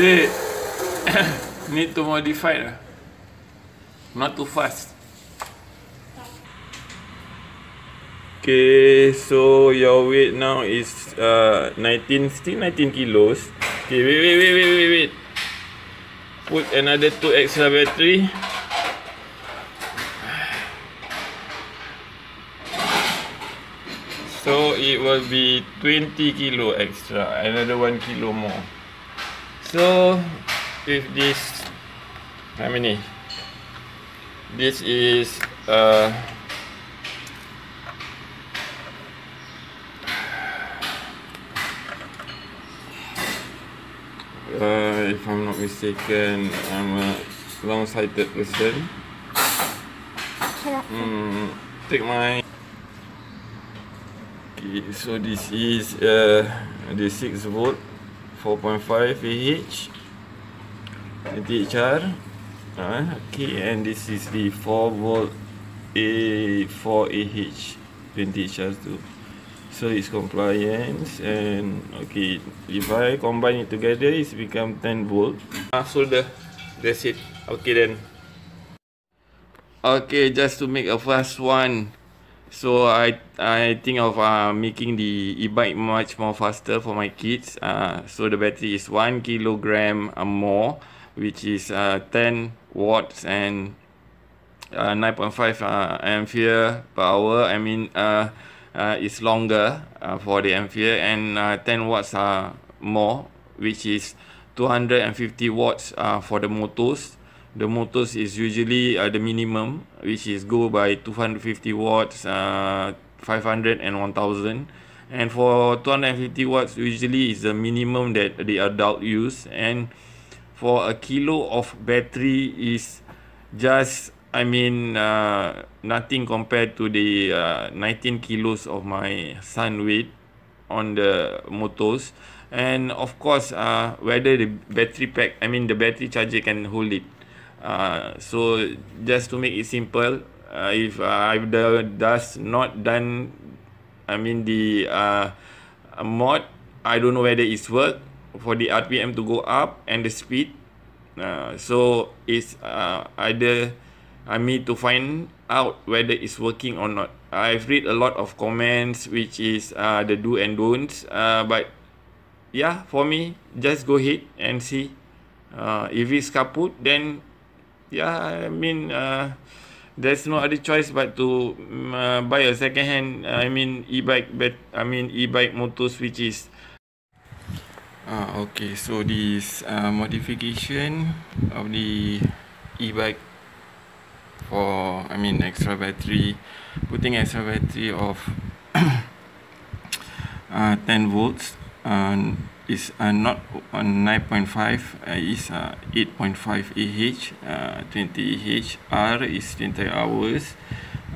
it need to modify lah. Not too fast. Okay, so your weight now is uh 19, still 19 kilos. Okay, wait, wait, wait, wait, wait, wait. Put another two extra battery. So it will be 20 kilo extra, another 1 kilo more. So if this how many? This is uh uh, if I'm not mistaken, I'm a long-sighted person. Mm, take my. Okay, so this is uh, the 6 volt, 4.5 AH, 20 HR. Uh, okay, and this is the 4 volt A 4 AH, 20 HR too. So it's compliance and okay if I combine it together it's become 10 volt. Ah solder. That's it. Okay then. Okay just to make a fast one. So I I think of uh, making the e-bike much more faster for my kids. Uh, so the battery is 1 kilogram uh, more which is uh, 10 watts and uh, 9.5 uh, ampere per hour. I mean uh, uh, is longer uh, for the ampere and uh, 10 watts are more which is 250 watts uh, for the motors the motors is usually uh, the minimum which is go by 250 watts uh, 500 and 1000 and for 250 watts usually is the minimum that the adult use. And for a kilo of battery is just I mean uh, nothing compared to the uh, 19 kilos of my son weight on the motors. And of course uh, whether the battery pack I mean the battery charger can hold it uh, so just to make it simple uh, if uh, the does not done I mean the uh, mod I don't know whether it's work for the RPM to go up and the speed uh, so it's uh, either I need to find out whether it's working or not. I've read a lot of comments which is uh, the do and don'ts. Uh, but yeah, for me, just go ahead and see. Uh, if it's kaput, then yeah, I mean, uh, there's no other choice but to um, uh, buy a second hand. I mean, e-bike. But I mean, e-bike motors which is. Uh, okay, so this uh, modification of the e-bike for I mean extra battery putting extra battery of uh, 10 volts uh, is uh, not on 9.5 uh, is uh, 8.5 AH uh, 20 AH R is 20 hours.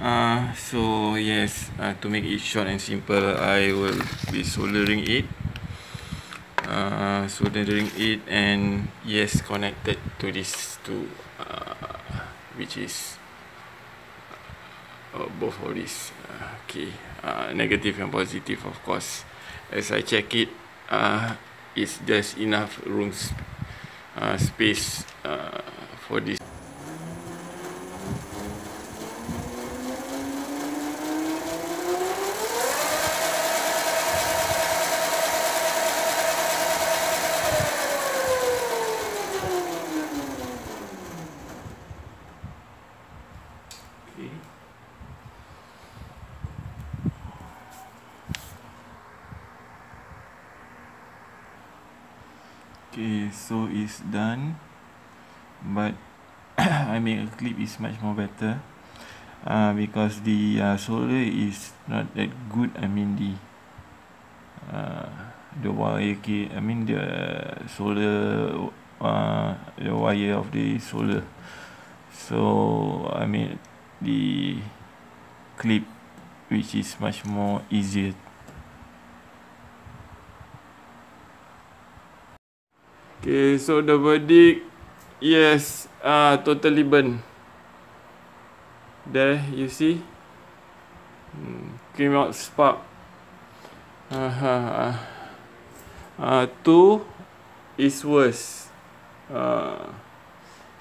Uh, so yes uh, to make it short and simple I will be soldering it. Uh, soldering it and yes connected to this to uh, which is uh, both of these uh, okay uh, negative and positive of course. As I check it uh, it's just enough room uh, space uh, for this Okay, so it's done. But I make a clip is much more better. Uh, because the uh, solder is not that good. I mean the uh, the wire key. I mean the solder uh, the wire of the solder. So I mean the clip which is much more easier Okay, so the verdict, yes, uh, totally burn. There, you see? Hmm, came out spark. Uh, uh, uh, two is worse. uh,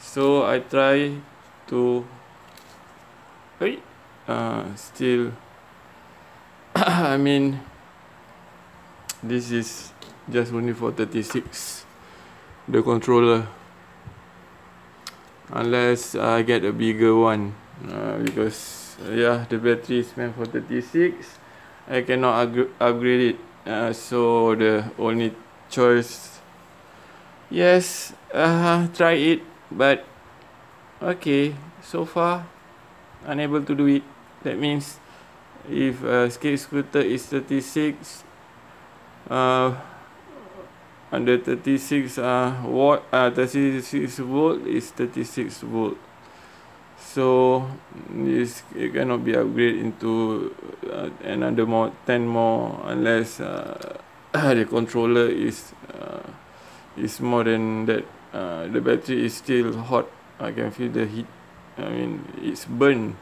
so I try to wait uh, still I mean this is just only for 36 the controller. Unless I get a bigger one. Uh, because uh, yeah the battery is meant for 36 I cannot upgrade it. Uh, so the only choice yes uh, try it. But okay so far unable to do it. That means if a skate scooter is 36 uh, under 36 uh, watt uh, 36 volt is 36 volt. So this it cannot be upgraded into uh, another more 10 more unless uh, the controller is uh, is more than that. Uh, the battery is still hot. I can feel the heat I mean it's burn.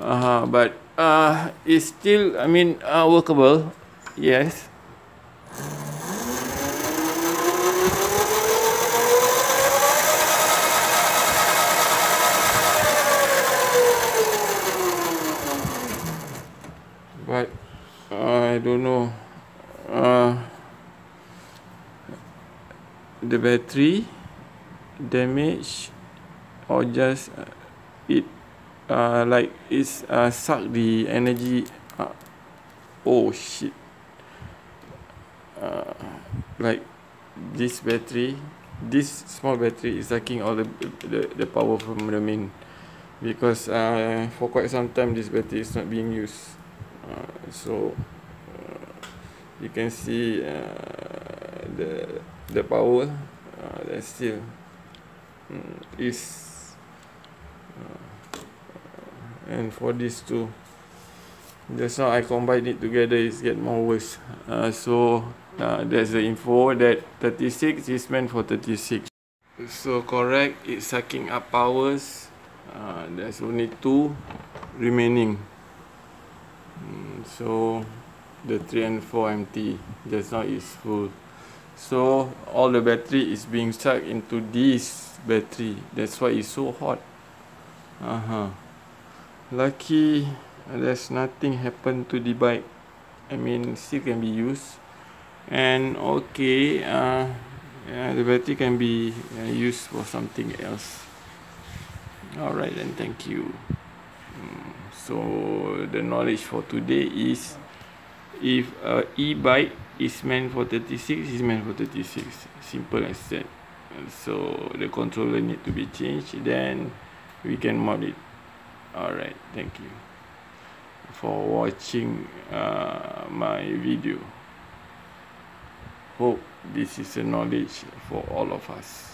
Uh, but uh, it's still I mean uh, workable. Yes battery damage or just uh, it uh, like it's uh, suck the energy uh, oh shit. Uh, like this battery this small battery is sucking all the the, the power from the main because uh, for quite some time this battery is not being used. Uh, so uh, you can see uh, the the power uh, that still um, is and for these two just now I combine it together it's get more worse. Uh, so uh, there's the info that 36 is meant for 36 so correct it's sucking up powers. Uh, there's only two remaining. Mm, so the 3 and 4 empty. Just now is full so all the battery is being sucked into this battery. That's why it's so hot. Uh-huh lucky there's nothing happened to the bike. I mean still can be used. And okay uh, yeah, the battery can be uh, used for something else. Alright then thank you. Mm, so the knowledge for today is if a e-bike is meant for 36 is meant for 36 simple as that so the controller need to be changed then we can mod it. Alright thank you for watching uh, my video. Hope this is a knowledge for all of us